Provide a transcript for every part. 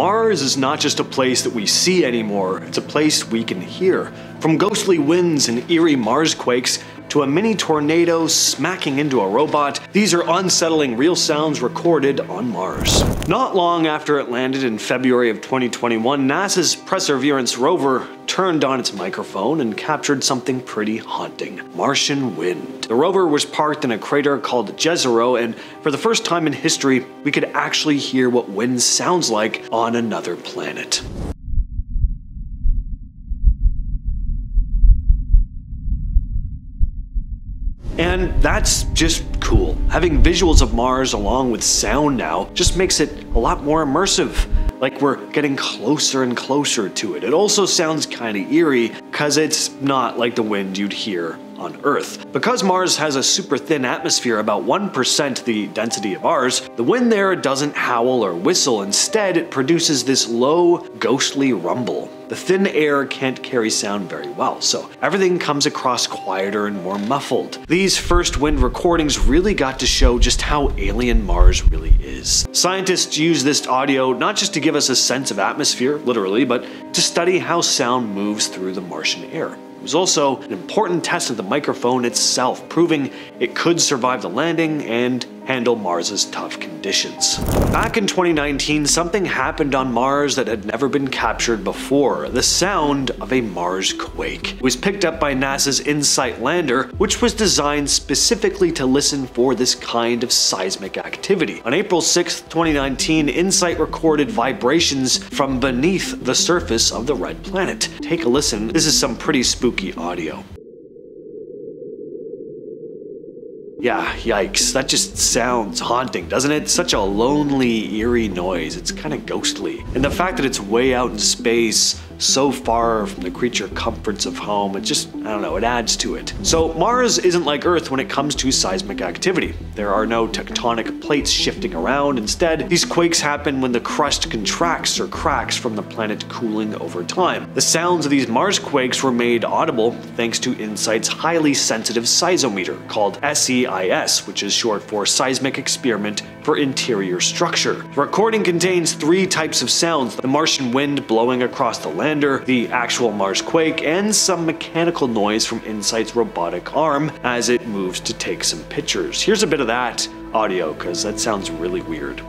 Mars is not just a place that we see anymore, it's a place we can hear. From ghostly winds and eerie Mars quakes to a mini tornado smacking into a robot, these are unsettling real sounds recorded on Mars. Not long after it landed in February of 2021, NASA's Perseverance rover turned on its microphone and captured something pretty haunting Martian wind. The rover was parked in a crater called Jezero, and for the first time in history, we could actually hear what wind sounds like on another planet. And that's just cool. Having visuals of Mars along with sound now just makes it a lot more immersive. Like we're getting closer and closer to it. It also sounds kinda eerie, cause it's not like the wind you'd hear on Earth. Because Mars has a super thin atmosphere, about 1% the density of ours, the wind there doesn't howl or whistle. Instead, it produces this low, ghostly rumble. The thin air can't carry sound very well, so everything comes across quieter and more muffled. These first wind recordings really got to show just how alien Mars really is. Scientists use this audio not just to give us a sense of atmosphere, literally, but to study how sound moves through the Martian air. It was also an important test of the microphone itself, proving it could survive the landing and handle Mars's tough conditions. Back in 2019, something happened on Mars that had never been captured before, the sound of a Mars quake. It was picked up by NASA's InSight lander, which was designed specifically to listen for this kind of seismic activity. On April 6, 2019, InSight recorded vibrations from beneath the surface of the red planet. Take a listen, this is some pretty spooky audio. Yeah, yikes. That just sounds haunting, doesn't it? Such a lonely, eerie noise. It's kind of ghostly. And the fact that it's way out in space, so far from the creature comforts of home, it just, I don't know, it adds to it. So Mars isn't like Earth when it comes to seismic activity. There are no tectonic plates shifting around. Instead, these quakes happen when the crust contracts or cracks from the planet cooling over time. The sounds of these Mars quakes were made audible thanks to InSight's highly sensitive seismometer called SEIS, which is short for Seismic Experiment for Interior Structure. The recording contains three types of sounds, the Martian wind blowing across the lander, the actual Mars quake, and some mechanical noise from InSight's robotic arm as it moves to take some pictures. Here's a bit of that audio, because that sounds really weird.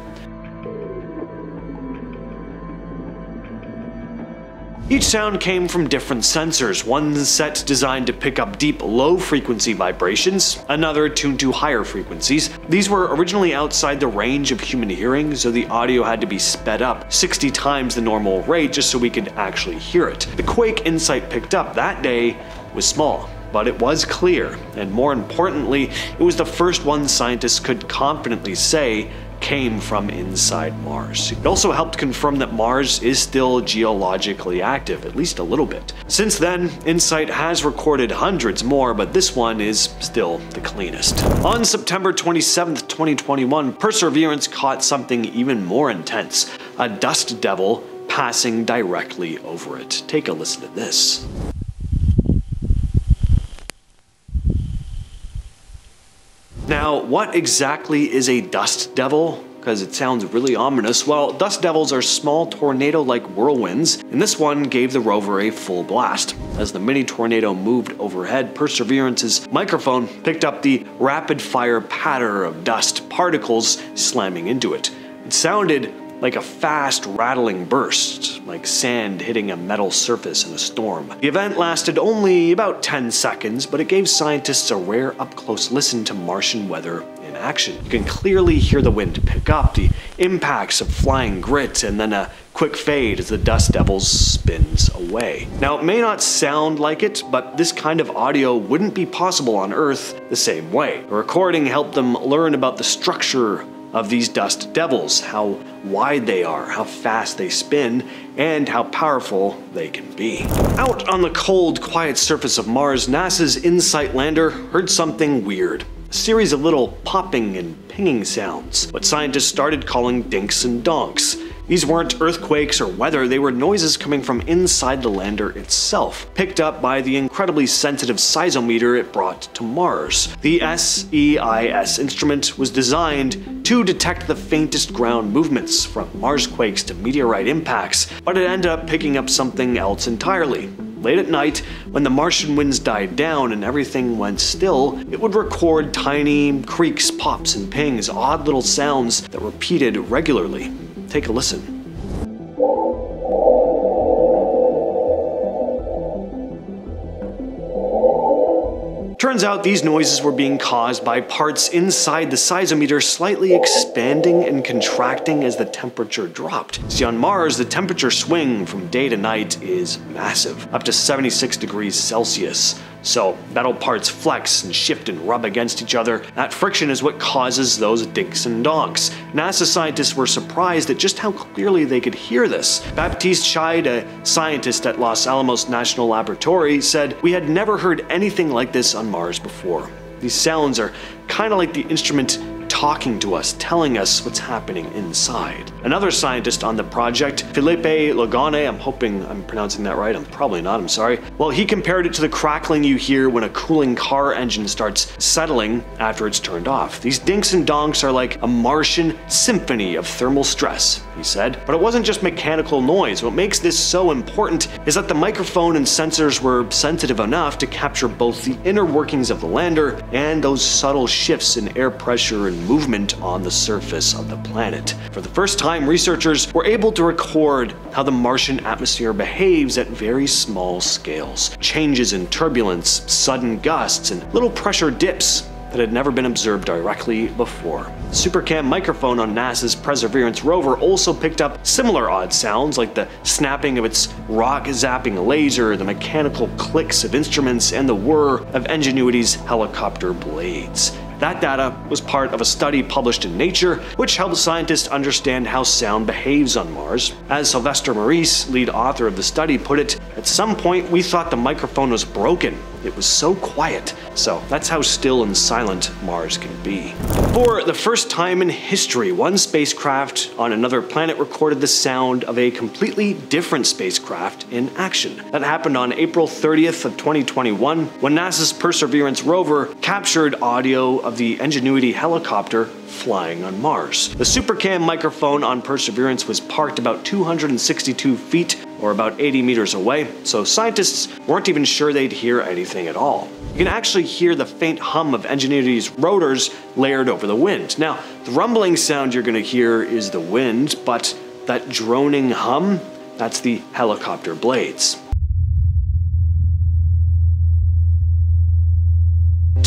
Each sound came from different sensors, one set designed to pick up deep, low frequency vibrations, another tuned to higher frequencies. These were originally outside the range of human hearing, so the audio had to be sped up 60 times the normal rate just so we could actually hear it. The quake InSight picked up that day was small, but it was clear, and more importantly, it was the first one scientists could confidently say came from inside Mars. It also helped confirm that Mars is still geologically active, at least a little bit. Since then, InSight has recorded hundreds more, but this one is still the cleanest. On September 27, 2021, Perseverance caught something even more intense, a dust devil passing directly over it. Take a listen to this. Now, what exactly is a dust devil? Because it sounds really ominous. Well, dust devils are small tornado like whirlwinds, and this one gave the rover a full blast. As the mini tornado moved overhead, Perseverance's microphone picked up the rapid fire patter of dust particles slamming into it. It sounded like a fast rattling burst, like sand hitting a metal surface in a storm. The event lasted only about 10 seconds, but it gave scientists a rare up close listen to Martian weather in action. You can clearly hear the wind pick up, the impacts of flying grit, and then a quick fade as the dust devil spins away. Now, it may not sound like it, but this kind of audio wouldn't be possible on Earth the same way. The recording helped them learn about the structure of these dust devils, how wide they are, how fast they spin, and how powerful they can be. Out on the cold, quiet surface of Mars, NASA's InSight lander heard something weird. A series of little popping and pinging sounds, what scientists started calling dinks and donks. These weren't earthquakes or weather, they were noises coming from inside the lander itself, picked up by the incredibly sensitive seismometer it brought to Mars. The SEIS instrument was designed to detect the faintest ground movements, from Marsquakes to meteorite impacts, but it ended up picking up something else entirely Late at night, when the Martian winds died down and everything went still, it would record tiny creaks, pops, and pings, odd little sounds that repeated regularly. Take a listen. Turns out these noises were being caused by parts inside the seismometer slightly expanding and contracting as the temperature dropped. See, on Mars, the temperature swing from day to night is massive, up to 76 degrees Celsius. So metal parts flex and shift and rub against each other. That friction is what causes those dinks and donks. NASA scientists were surprised at just how clearly they could hear this. Baptiste Chide, a scientist at Los Alamos National Laboratory, said, We had never heard anything like this on Mars before. These sounds are kind of like the instrument talking to us, telling us what's happening inside. Another scientist on the project, Philippe Logone, I'm hoping I'm pronouncing that right, I'm probably not, I'm sorry. Well, he compared it to the crackling you hear when a cooling car engine starts settling after it's turned off. These dinks and donks are like a Martian symphony of thermal stress, he said. But it wasn't just mechanical noise. What makes this so important is that the microphone and sensors were sensitive enough to capture both the inner workings of the lander and those subtle shifts in air pressure and movement on the surface of the planet. For the first time, researchers were able to record how the Martian atmosphere behaves at very small scales. Changes in turbulence, sudden gusts, and little pressure dips that had never been observed directly before. SuperCam microphone on NASA's Perseverance rover also picked up similar odd sounds like the snapping of its rock zapping laser, the mechanical clicks of instruments, and the whir of Ingenuity's helicopter blades. That data was part of a study published in Nature, which helped scientists understand how sound behaves on Mars. As Sylvestre Maurice, lead author of the study, put it, at some point we thought the microphone was broken. It was so quiet. So that's how still and silent Mars can be. For the first time in history, one spacecraft on another planet recorded the sound of a completely different spacecraft in action. That happened on April 30th of 2021 when NASA's Perseverance rover captured audio of the Ingenuity helicopter flying on Mars. The SuperCam microphone on Perseverance was parked about 262 feet or about 80 meters away, so scientists weren't even sure they'd hear anything at all. You can actually hear the faint hum of Ingenuity's rotors layered over the wind. Now, the rumbling sound you're going to hear is the wind, but that droning hum, that's the helicopter blades.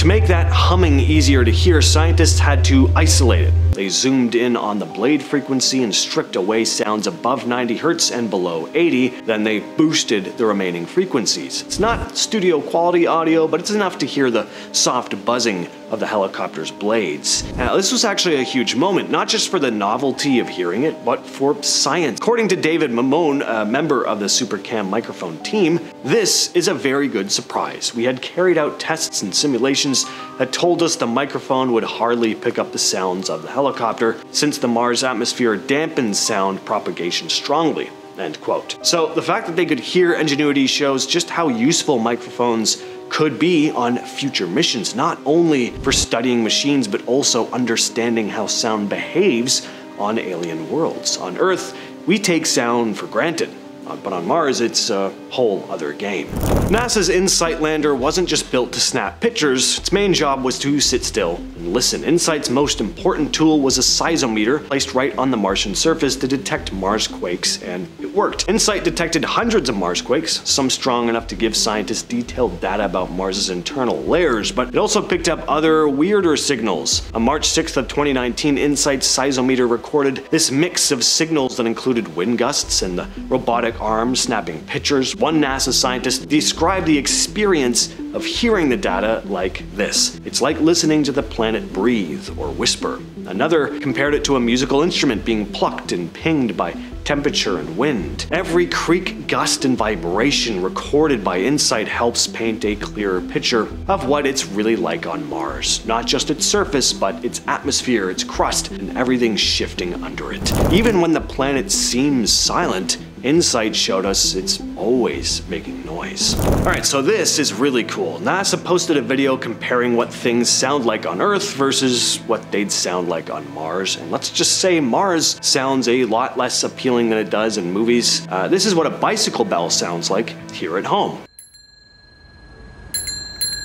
To make that humming easier to hear, scientists had to isolate it. They zoomed in on the blade frequency and stripped away sounds above 90 Hz and below 80, then they boosted the remaining frequencies. It's not studio quality audio, but it's enough to hear the soft buzzing of the helicopter's blades. Now, this was actually a huge moment, not just for the novelty of hearing it, but for science. According to David Mimoun, a member of the SuperCam microphone team, this is a very good surprise. We had carried out tests and simulations that told us the microphone would hardly pick up the sounds of the helicopter helicopter since the Mars atmosphere dampens sound propagation strongly. End quote. So the fact that they could hear Ingenuity shows just how useful microphones could be on future missions, not only for studying machines, but also understanding how sound behaves on alien worlds. On Earth, we take sound for granted. Uh, but on Mars, it's a whole other game. NASA's InSight lander wasn't just built to snap pictures, its main job was to sit still and listen. InSight's most important tool was a seismometer placed right on the Martian surface to detect Mars quakes, and it worked. InSight detected hundreds of Mars quakes, some strong enough to give scientists detailed data about Mars's internal layers, but it also picked up other weirder signals. On March 6th of 2019, InSight's seismometer recorded this mix of signals that included wind gusts and the robotic robotic arms snapping pictures. One NASA scientist described the experience of hearing the data like this. It's like listening to the planet breathe or whisper. Another compared it to a musical instrument being plucked and pinged by temperature, and wind. Every creak, gust, and vibration recorded by InSight helps paint a clearer picture of what it's really like on Mars. Not just its surface, but its atmosphere, its crust, and everything shifting under it. Even when the planet seems silent, InSight showed us it's always making noise. Alright, so this is really cool. NASA posted a video comparing what things sound like on Earth versus what they'd sound like on Mars. And let's just say Mars sounds a lot less appealing than it does in movies. Uh, this is what a bicycle bell sounds like here at home.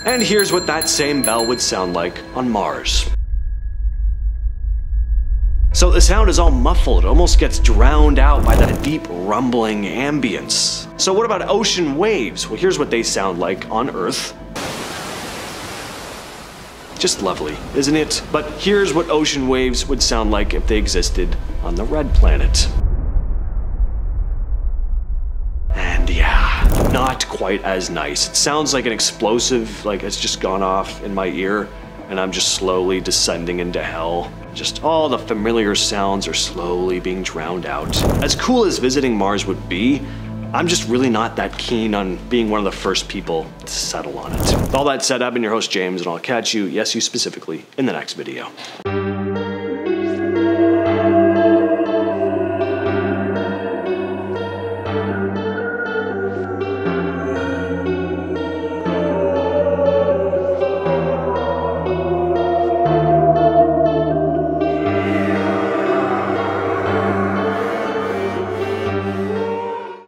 And here's what that same bell would sound like on Mars. So the sound is all muffled, it almost gets drowned out by that deep rumbling ambience. So what about ocean waves? Well, here's what they sound like on Earth. Just lovely, isn't it? But here's what ocean waves would sound like if they existed on the red planet. And yeah, not quite as nice. It sounds like an explosive, like it's just gone off in my ear, and I'm just slowly descending into hell. Just all the familiar sounds are slowly being drowned out. As cool as visiting Mars would be, I'm just really not that keen on being one of the first people to settle on it. With all that said, I've been your host James, and I'll catch you, yes you specifically, in the next video.